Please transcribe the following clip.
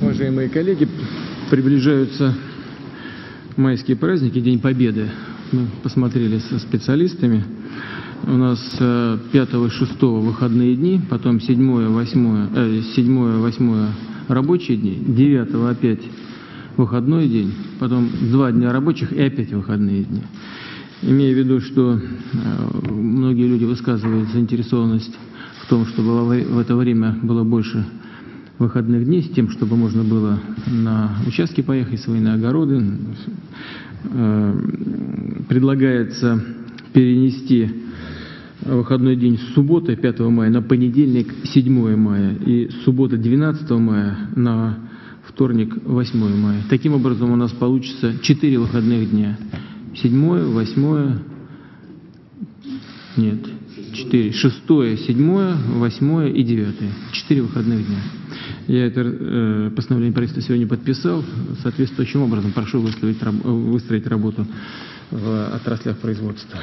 Уважаемые коллеги, приближаются майские праздники, День Победы. Мы посмотрели со специалистами. У нас 5 и 6 выходные дни, потом 7, 8, э, 7, 8 рабочие дни, 9 опять выходной день, потом два дня рабочих и опять выходные дни. Имея в виду, что э, многие люди высказывают заинтересованность в том, чтобы в это время было больше выходных дней, с тем, чтобы можно было на участки поехать, свои на огороды. Э, предлагается перенести выходной день с субботы 5 мая на понедельник 7 мая и с субботы 12 мая на вторник 8 мая. Таким образом у нас получится 4 выходных дня. 7, 8, нет, 4, 6, 7, 8 и 9. 4 выходных дня. Я это э, постановление правительства сегодня подписал. Соответствующим образом прошу выстроить, выстроить работу в отраслях производства.